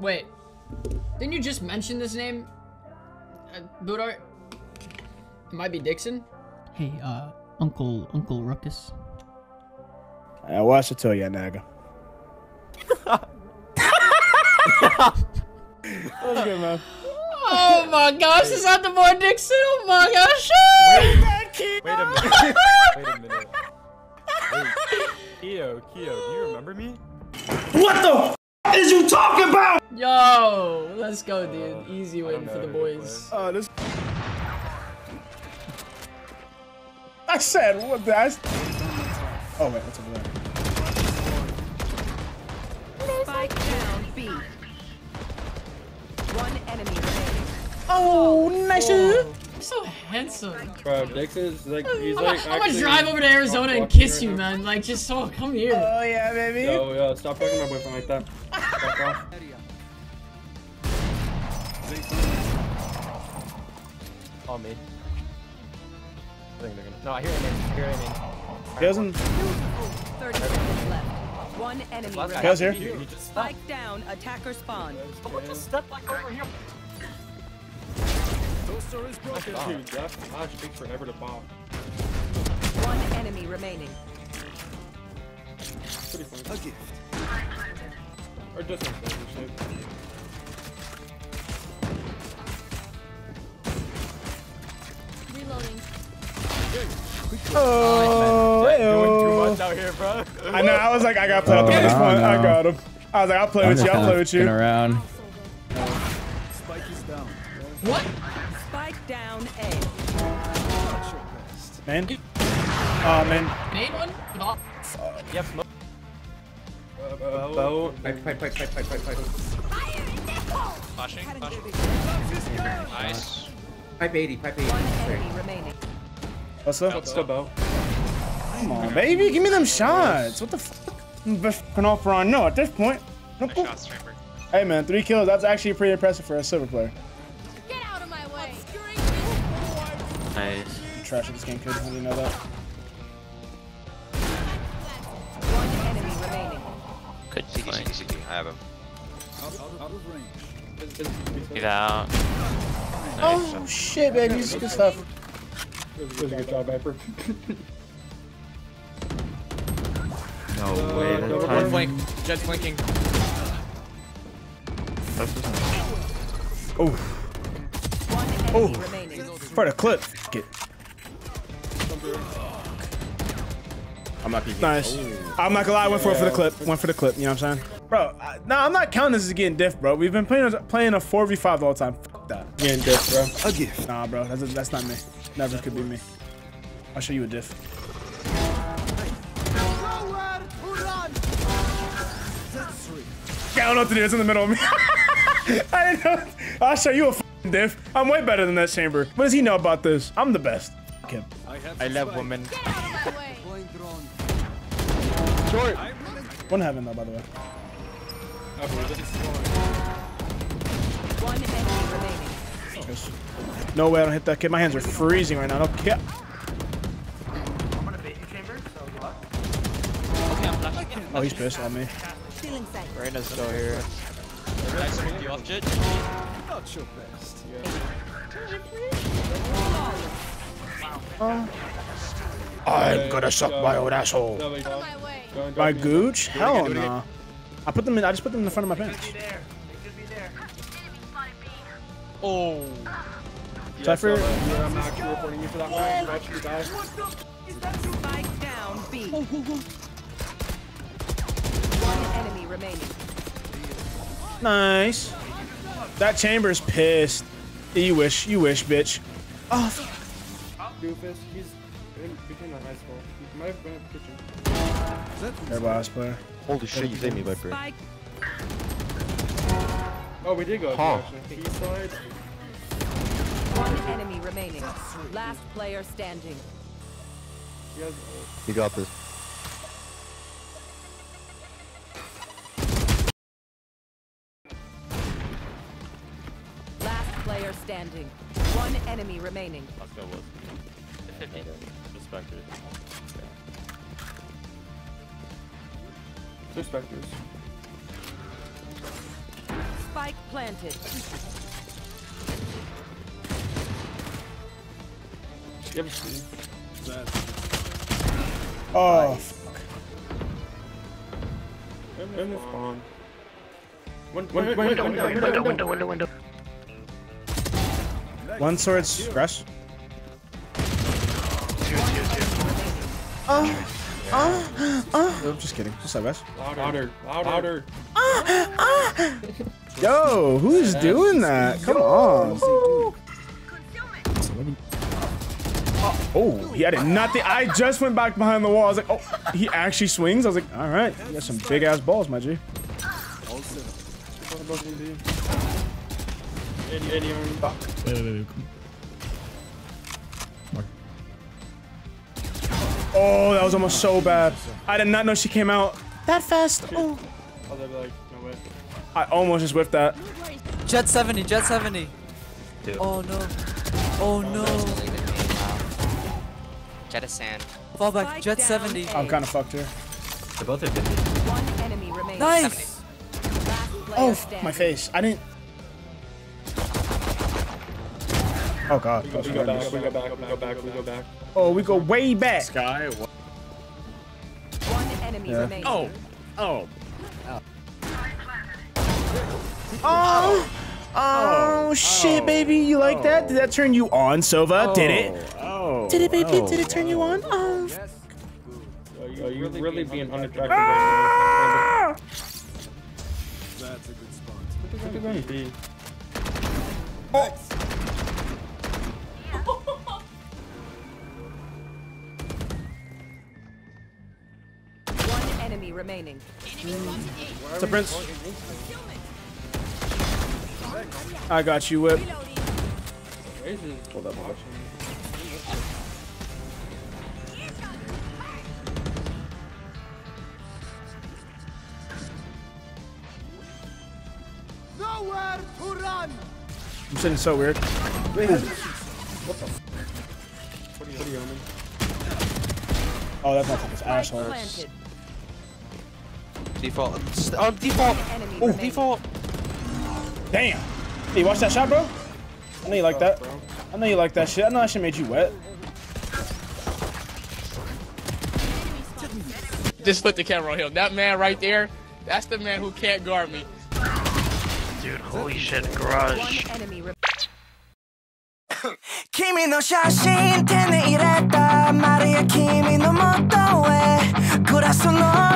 Wait, didn't you just mention this name? Uh, Bootart? It might be Dixon? Hey, uh, Uncle, Uncle Ruckus. Uh, what I should tell you, Naga. That's good, man. Oh my gosh, is that the boy Dixon? Oh my gosh! Wait, wait a minute. wait a minute. Wait. Keeoh, Keeoh, do you remember me? What the f is you talking about? Yo, let's go, dude. Easy win for the boys. Uh, this. I said what the. I... Oh wait, what's over there? Spike down B. One enemy remaining. Oh, nice. You're so handsome. Bro, Dix is like he's I'm, like. gonna- I'm gonna drive over to Arizona and kiss you, man. Like, just so come here. Oh yeah, baby. Oh yeah, stop talking to my boyfriend like that. Fuck off. All me. I think they're gonna. No, I hear him. I hear him. He doesn't. 30 seconds left. One enemy Last guy remaining. Kale's here. He he. Spike down. Attacker spawn. Someone just stepped like over here. Dude, that flash takes forever to pop. One enemy remaining. Pretty fun. A gift. Or just something. Oh, Doing too much out here, bro. I know. I was like, I gotta play out the Oh, first no, one. I got him. I was like, I'll play with you. I'll play with you. around. What? Spike down A. Man. Oh man. Main one? Oh, Yep. smoke. Uh, bow. Pipe, pipe, pipe, pipe, pipe, pipe, pipe. Flashing, flashing. Nice. Pipe 80, pipe 80. One enemy remaining. What's up? Still bow. Come on, baby. Give me them shots. What the fuck? I'm just fucking off Ron. No, at this point. No, Nice shots, Chamber. Hey man, three kills. That's actually pretty impressive for a silver player. Get out of my way. Nice. I'm trash at this game, kid. How do you know that? One enemy remaining. Good CT, CT, CT. I have him. Is- is- Get out. Oh shit, baby. This is good stuff. It was a good job, Viper. No Uh, way. double That door. time. Flank. Jett's flanking. Oh, One enemy Oh. remaining. for the clip. Get I'm not peeking. nice. I'm not gonna lie. I went for it for the clip. Went for the clip. You know what I'm saying? Bro, I, nah, I'm not counting this as getting diff, bro. We've been playing playing a 4v5 the whole time. Fuck that. Getting diff, bro. A gift. Nah, bro. That's, that's not me. Never could be me. I'll show you a diff. I don't know what to do. It's in the middle of me. I didn't know. I'll show you a f***ing diff. I'm way better than that chamber. What does he know about this? I'm the best. Fuck him. I love women. Get out of my. One heaven though, by the way. I believe it. One enemy remaining. No way I don't hit that kid. My hands are freezing right now. No kid. Oh, he's pissed on me. Stealing sight. Reyna's still here. I smoked you off, Jett. I'm gonna suck my own asshole. No, wait, Out of my way. go and My drop me. gooch? Hell no. I put them in. I just put them in the front of my pants. Oh. Yeah, so, uh, I'm not actually reporting you for that one. You actually died. Spike down B. One enemy remaining. Nice. That chamber's pissed. You wish. You wish, bitch. Oh, Doofus, he's in between the high school. He might have been at the kitchen. Is that Air boss player. Holy shit, you saved me, Viper. Spike Oh, we did go up Huh. there, actually. East side. One enemy remaining. Last player standing. He You got this. Last player standing. One enemy remaining. Let's go, Wiz. Respect it. two specters. Spike planted. Yep. Oh, In the spawn. One, one, one, window, window, window, window, window, window. one sword's rush. Oh, oh, oh. I'm Just kidding. Just like rush. Louder, louder, ah, ah. Yo, who's doing that? Come on. Oh, he I did not think. I just went back behind the wall. I was like, oh, he actually swings. I was like, all right, you got some big ass balls, my G. Oh, that was almost so bad. I did not know she came out that fast. Oh, They're like, no way. I almost just whipped that. Jett 70, Jett 70. Oh no. Oh no. Jett of sand. Fall back, Spike Jett 70. A. I'm kind of fucked here. They're both at 50. One enemy remaining. Nice! Oh, standing. my face. I didn't. Oh god. We go back, we go back, we go back, we go back. Oh, we go way back. Sky. What? One enemy Yeah. remaining. Oh. Oh. Oh. oh, oh, shit, oh. baby. You like that? Did that turn you on, Sova? Did it? Oh. Did it, baby? Oh. Did it turn you on? Oh. Are you, are you really being unattractive right? That's a good spot. Look at them be. One enemy remaining. What's up, Prince? I got you, Whip. Raze is Hold up, watching. I'm sitting so weird. What are you on? Oh, that's not fucking Spike asshole. Default. Um, default. Oh, default. Damn. Hey, watch that shot, bro. I know you like that. I know you like that shit. I know that shit made you wet. Just put the camera on him. That man right there, that's the man who can't guard me. Dude, holy shit, One garage. enemy remaining. 君の写真手に入れたマリア君の元へグラスの底に